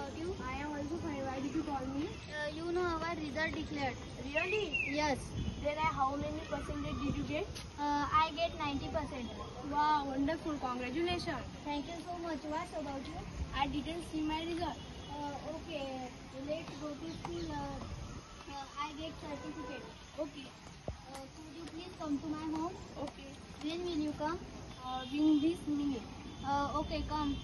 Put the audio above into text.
About you? I am also fine. Why did you call me? Uh, you know our result declared. Really? Yes. Then I, how many percentage did you get? Uh, I get 90%. Wow, wonderful. Congratulations. Thank you so much. What about you? I didn't see my result. Uh, okay. Let's go to school. Uh, uh, I get certificate. Okay. Uh, could you please come to my home? Okay. When will you come? Uh, in this minute. Uh, okay, come.